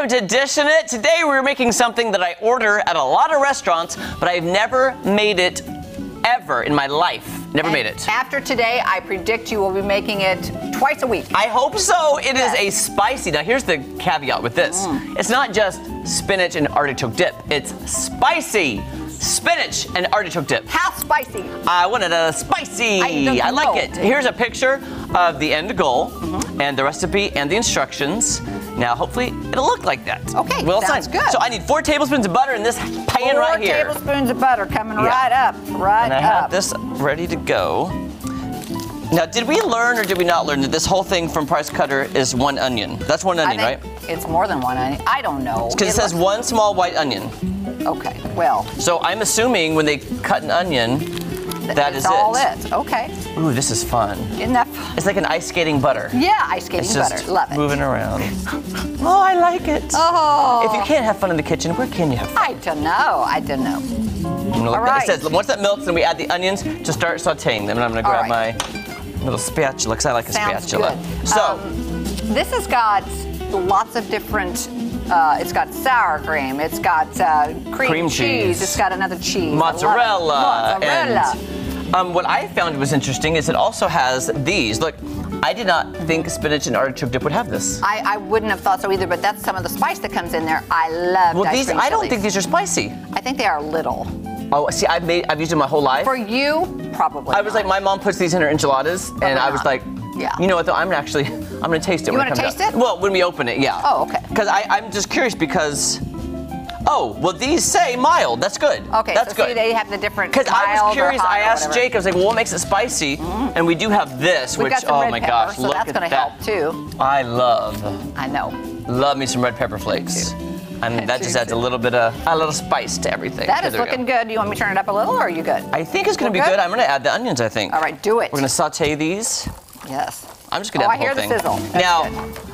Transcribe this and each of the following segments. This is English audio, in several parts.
welcome to Dishing It. Today we're making something that I order at a lot of restaurants, but I've never made it ever in my life. Never And made it. After today, I predict you will be making it twice a week. I hope so. It is Yes. a spicy. Now here's the caveat with this. Mm. It's not just spinach and artichoke dip. It's spicy spinach and artichoke dip. How spicy? I wanted a spicy. I I like it. Here's a picture of the end goal Mm-hmm. and the recipe and the instructions. Now, hopefully, it'll look like that. Okay, well sounds done. good. So I need four tablespoons of butter in this pan Four right here. Four tablespoons of butter coming Yeah. right up, right and I up. have this ready to go. Now, did we learn or did we not learn that this whole thing from Price Cutter is one onion? That's one I onion, think right? It's more than one onion. I don't know. Because it, says looks- one small white onion. Okay, well, So I'm assuming when they cut an onion, that that's is all it. it. Okay, Ooh, this is fun. isn't that fun? It's like an ice skating butter. Yeah, ice skating It's just butter. Love it. moving around. Oh, I like it. Oh, If you can't have fun in the kitchen, where can you have fun? I don't know. I don't know. I'm gonna look All right. It says once that melts, then we add the onions to start sauteing them. And I'm gonna grab right. my little spatula because I like a Sounds spatula. good. So, Um, This has got lots of different. Uh, it's got sour cream. It's got uh, cream, Cream cheese. It's got another cheese. Mozzarella, Mozzarella. Um, what I found was interesting is it also has these. Look, I did not think spinach and artichoke dip would have this. I, I wouldn't have thought so either, but that's some of the spice that comes in there. I love Well, these I don't chilies. think these are spicy. I think they are little. Oh, see, I've made I've used them my whole life. For you, probably. I was like, my mom puts these in her enchiladas, and I was not. like, Yeah. you know what though? I'm actually, I'm gonna taste it. You when wanna comes taste out. it? Well, when we open it, yeah. Oh, okay. Because I'm just curious because, oh, well these say mild. That's good. Okay, That's so good. see, they have the different. Because I was curious, I asked. Jake, I was like, well, what makes it spicy? Mm. And we do have this, We've which, oh my pepper, gosh, so look that's at gonna that. help too. I love, I know. love me some red pepper flakes. And that just adds a little bit of, a little spice to everything. That is Okay, is there we go. looking good. Do you want me to turn it up a little, or are you good? I think it's gonna We're be good? good. I'm gonna add the onions, I think. All right, do it. We're gonna saute these. Yes. I'm just gonna Oh, add I the whole hear the thing. sizzle. That's now, good.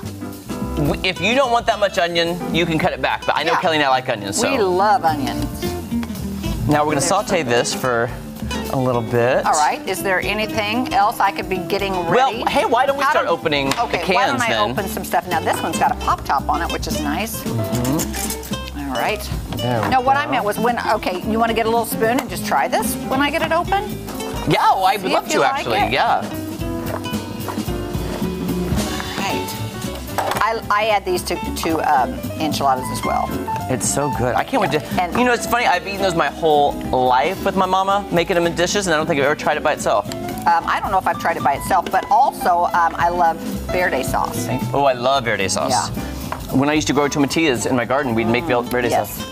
If you don't want that much onion, you can cut it back. But I know Yeah. Kelly and I like onions, so We love onions. now we're gonna saute this for a little bit. All right. Is there anything else I could be getting ready? Well, hey, why don't we How start do- opening the cans okay, why don't I then? open some stuff now? This one's got a pop top on it, which is nice. All right. Mm-hmm. There we No, what I meant was when. Okay, you want to get a little spoon and just try this when I get it open? Yeah, oh, I would love to like actually. it. Yeah. I, I add these to, to um, enchiladas as well. It's so good. I can't wait to. And- you know, it's funny. I've eaten those my whole life with my mama, making them in dishes, and I don't think I've ever tried it by itself. Um, I don't know if I've tried it by itself, but also um, I love verde sauce. Oh, I love verde sauce. Yeah. When I used to grow tomatillas in my garden, we'd make vel- verde yes. sauce.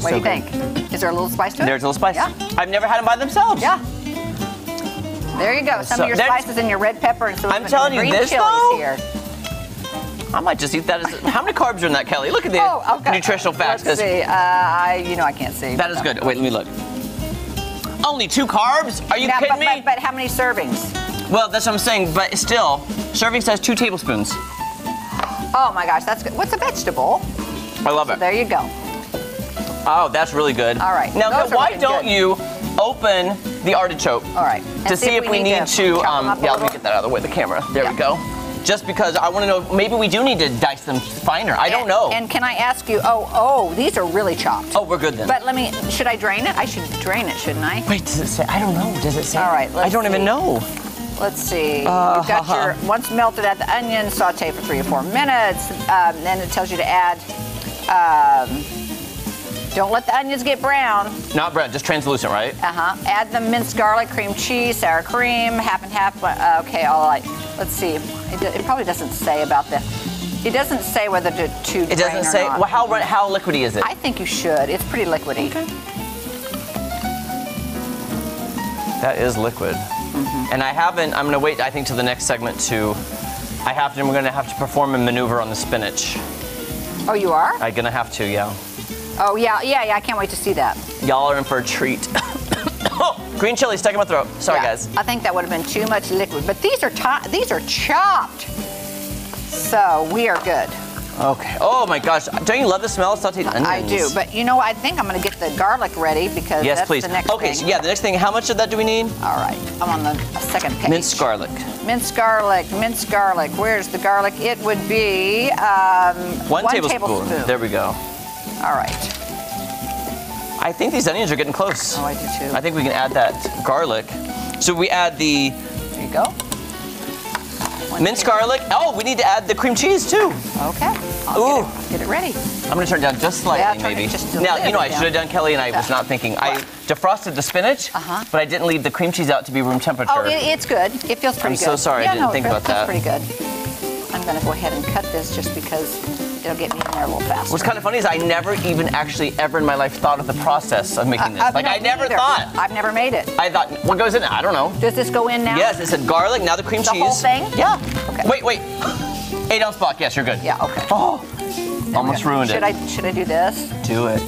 What do you good. think? Is there a little spice to it? There's a little spice. Yeah. I've never had them by themselves. Yeah. There you go. Some So of your spices and your red pepper and some I'm telling you green this, chilies though, here. I might just eat that as. How many carbs are in that, Kelly? Look at the Oh, okay. nutritional facts. Let's see. Uh, I, you know, I can't see. That is good. Wait, let me look. Only two carbs? Are you Now, kidding but, me? but, but how many servings? well, that's what I'm saying. But still, serving says two tablespoons. Oh my gosh, that's good. What's a vegetable? I love it. There you go. Oh, that's really good. All right. Now, are why don't good. you open the artichoke? All right. To see, if we need, to. chop Um, yeah, let me get that out of the way. The camera. There Yeah. we go. Just because I want to know, maybe we do need to dice them finer. I don't know. And can I ask you? Oh, oh, these are really chopped. oh, we're good then. But let me. Should I drain it? I should drain it, shouldn't I? Wait, does it say? I don't know. Does it say? All right, I don't even know. Let's see. Uh, You've got your once melted, add the onion, saute for three or four minutes. Um, then it tells you to add. Um, don't let the onions get brown. Not brown, just translucent, right? Uh huh. Add the minced garlic, cream cheese, sour cream, half and half. uh, Okay, all right. Let's see. It, it probably doesn't say about the. It doesn't say whether to, to It doesn't say. Well, how how liquidy is it? I think you should. It's pretty liquidy. That is liquid. Mm-hmm. And I haven't, I'm gonna wait, I think, till the next segment to, I have to, I'm gonna have to perform a maneuver on the spinach. Oh, you are? I'm gonna have to, yeah. Oh, yeah, yeah, yeah. I can't wait to see that. Y'all are in for a treat. oh, green chili stuck in my throat. Sorry, Yeah. guys. I think that would have been too much liquid, but these are to- these are chopped, so we are good. Okay. Oh my gosh. Don't you love the smell of sauteed onions? I do, but you know, I think I'm gonna get the garlic ready because Yes, that's please. the next okay, thing. so yeah, the next thing, how much of that do we need? All right, I'm on the second page. Minced garlic. Minced garlic, minced garlic. Where's the garlic? It would be um, One, tablespoon. There we go. All right. I think these onions are getting close. Oh, I do too. I think we can add that garlic. So we add the There you go. One minced garlic. Oh, we need to add the cream cheese too. Okay. I'll Ooh. Get, it, get it ready. I'm gonna turn it down just slightly, Yeah, maybe. just now, you know, I down. should have done Kelly, and I was not thinking. I defrosted the spinach, Uh-huh. but I didn't leave the cream cheese out to be room temperature. Oh, it, it's good. It feels pretty good. I'm so sorry I didn't no, think it about feels that. pretty good. I'm gonna go ahead and cut this just because it'll get me in there a little faster. What's kind of funny is I never even actually ever in my life thought of the process of making this. Uh, like I never either. thought. I've never made it. I thought what goes in? I don't know. Does this go in now? Yes, it said garlic. Now the cream The cheese. whole thing? Yeah. Okay. Wait, wait. Eight ounce block. Yes, you're good. Yeah. Okay. Oh, There almost ruined should it. I should I do this? Do it.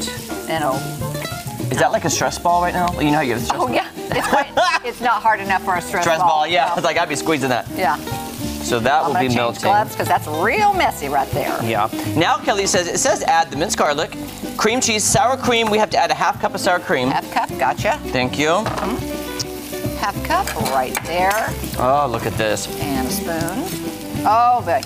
And oh, Is that like a stress ball right now? You know how you get a stress oh ball? yeah, it's quite, it's not hard enough for a stress, ball. Stress ball, yeah. so- It's like I'd be squeezing that. yeah. So that I'm will be change melting. gloves because that's real messy right there. Yeah. Now Kelly says it says add the minced garlic, cream cheese, sour cream. We have to add a half cup of sour cream. Half cup, gotcha. Thank you. Mm-hmm. Half cup right there, Oh, look at this. and a spoon. Oh, boy.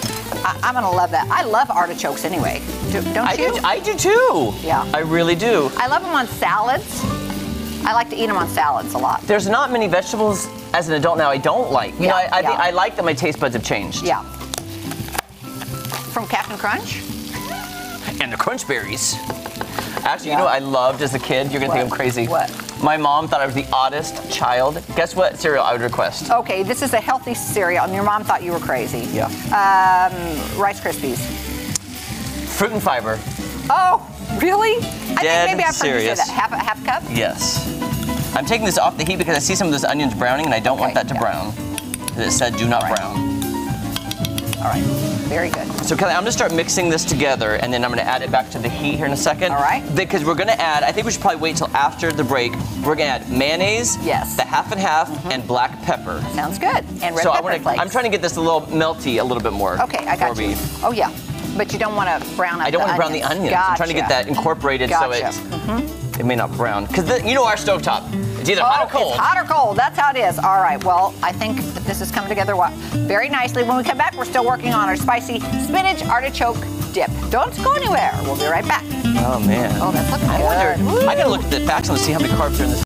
I, I'm gonna love that. I love artichokes anyway. Do, don't I you? do, I do too. Yeah. I really do. I love them on salads. I like to eat them on salads a lot. There's not many vegetables as an adult now I don't like. You know, Yeah, I, I, think yeah. I like that my taste buds have changed. Yeah. From Captain Crunch. And the crunch berries. Actually, you know what I loved as a kid? You're gonna think I'm crazy. What? My mom thought I was the oddest child. Guess what cereal I would request? Okay, this is a healthy cereal, and your mom thought you were crazy. Yeah. Um, Rice Krispies. Fruit and fiber. Oh, really? I Dead think maybe I've heard you say serious. that. Half a half cup. Yes. I'm taking this off the heat because I see some of those onions browning and I don't want that to yeah. brown. It said do not Right. brown. All right. Very good. So Kelly, I'm gonna start mixing this together and then I'm gonna add it back to the heat here in a second. All right. Because we're gonna add, I think we should probably wait till after the break. We're gonna add mayonnaise, Yes. The half and half, mm-hmm. and black pepper. Sounds good. And red so I wanna, flakes. I'm trying to get this a little melty a little bit more. Okay, I got you. we- Oh yeah, but you don't want to brown up. I don't want to brown the onions. I'm trying to get that incorporated so Gotcha. Mm-hmm. it may not brown. Because you know our stovetop, it's either Oh, hot or cold. it's hot or cold. That's how it is. All right. Well, I think that this has come together very nicely. When we come back, we're still working on our spicy spinach artichoke dip. Don't go anywhere. We'll be right back. Oh man. Oh, that's looking I good. wonder. Woo. I gotta look at the facts and see how many carbs are in this.